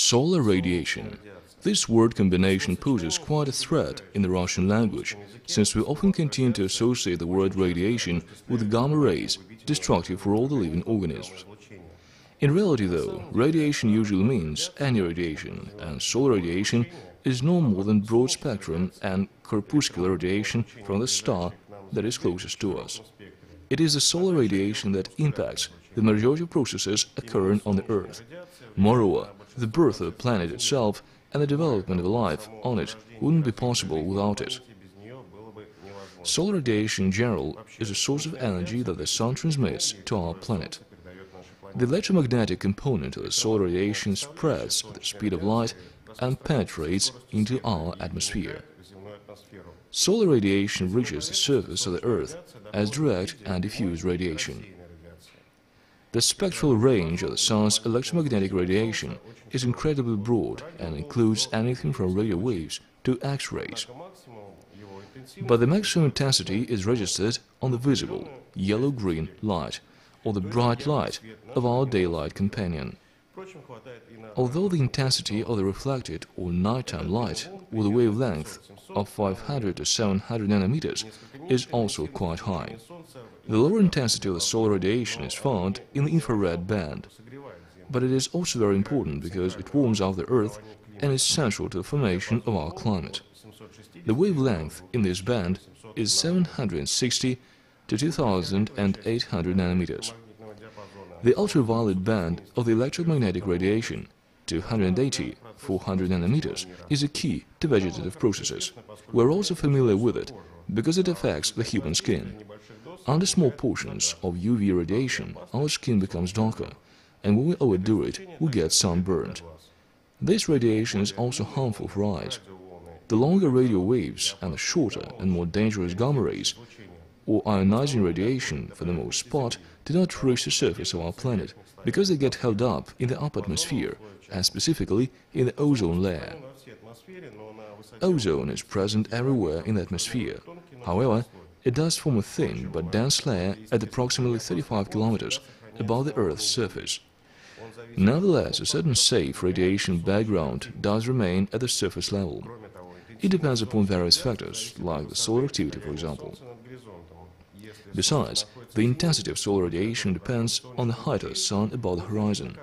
Solar radiation. This word combination poses quite a threat in the Russian language, since we often continue to associate the word radiation with gamma rays, destructive for all the living organisms. In reality, though, radiation usually means any radiation, and solar radiation is no more than broad spectrum and corpuscular radiation from the star that is closest to us. It is the solar radiation that impacts the majority of processes occurring on the Earth. Moreover, the birth of the planet itself and the development of life on it wouldn't be possible without it. Solar radiation in general is a source of energy that the Sun transmits to our planet. The electromagnetic component of the solar radiation spreads at the speed of light and penetrates into our atmosphere. Solar radiation reaches the surface of the Earth as direct and diffuse radiation. The spectral range of the Sun's electromagnetic radiation is incredibly broad and includes anything from radio waves to X-rays. But the maximum intensity is registered on the visible yellow-green light, or the bright light of our daylight companion. Although the intensity of the reflected or nighttime light with a wavelength of 500 to 700 nanometers is also quite high. The lower intensity of the solar radiation is found in the infrared band. But it is also very important because it warms up the Earth and is central to the formation of our climate. The wavelength in this band is 760 to 2800 nanometers. The ultraviolet band of the electromagnetic radiation, 280 400 nanometers, is a key to vegetative processes. We're also familiar with it because it affects the human skin. Under small portions of UV radiation, our skin becomes darker, and when we overdo it, we get sunburned. This radiation is also harmful for eyes. The longer radio waves and the shorter and more dangerous gamma rays, or ionizing radiation for the most part, do not reach the surface of our planet because they get held up in the upper atmosphere, and specifically in the ozone layer. Ozone is present everywhere in the atmosphere. However, it does form a thin but dense layer at approximately 35 kilometers above the Earth's surface. Nevertheless, a certain safe radiation background does remain at the surface level. It depends upon various factors, like the solar activity, for example. Besides, the intensity of solar radiation depends on the height of the Sun above the horizon.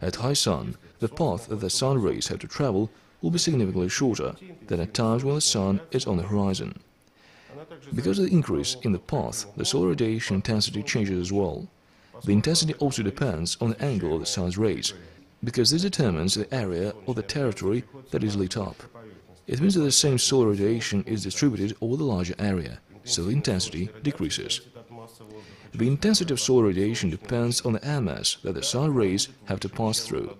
At high Sun, the path that the Sun rays have to travel will be significantly shorter than at times when the Sun is on the horizon. Because of the increase in the path, the solar radiation intensity changes as well. The intensity also depends on the angle of the Sun's rays, because this determines the area or the territory that is lit up. It means that the same solar radiation is distributed over the larger area, so the intensity decreases. The intensity of solar radiation depends on the air mass that the sun rays have to pass through.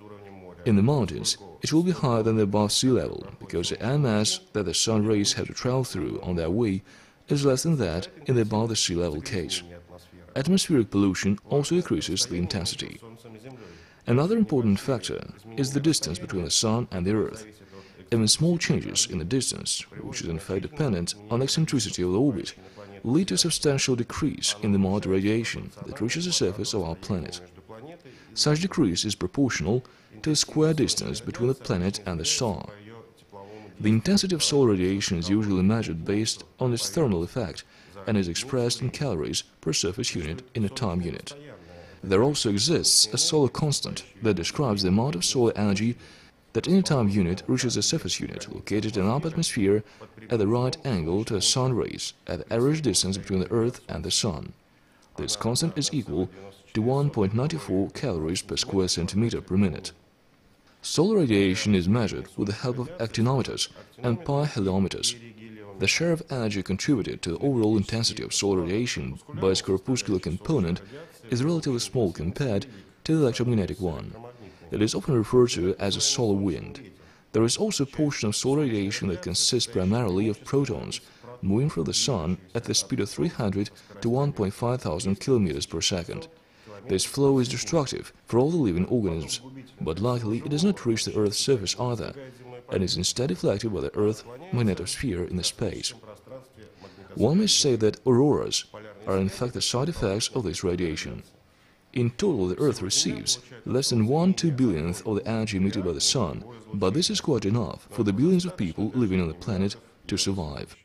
In the mountains, it will be higher than the above sea level, because the air mass that the sun rays have to travel through on their way is less than that in the above the sea level case. Atmospheric pollution also increases the intensity. Another important factor is the distance between the Sun and the Earth. Even small changes in the distance, which is in fact dependent on the eccentricity of the orbit, lead to a substantial decrease in the amount of radiation that reaches the surface of our planet. Such decrease is proportional to the square distance between the planet and the star. The intensity of solar radiation is usually measured based on its thermal effect and is expressed in calories per surface unit in a time unit. There also exists a solar constant that describes the amount of solar energy that any time unit reaches a surface unit located in our atmosphere at the right angle to the sun rays at the average distance between the Earth and the Sun. This constant is equal to 1.94 calories per square centimeter per minute. Solar radiation is measured with the help of actinometers and pyrheliometers. The share of energy contributed to the overall intensity of solar radiation by its corpuscular component is relatively small compared to the electromagnetic one. It is often referred to as a solar wind. There is also a portion of solar radiation that consists primarily of protons moving from the Sun at the speed of 300 to 1.5 thousand kilometers per second. This flow is destructive for all the living organisms, but luckily it does not reach the Earth's surface either, and is instead deflected by the Earth magnetosphere in the space. One may say that auroras are in fact the side effects of this radiation. In total, the Earth receives less than 1 2 billionth of the energy emitted by the Sun, but this is quite enough for the billions of people living on the planet to survive.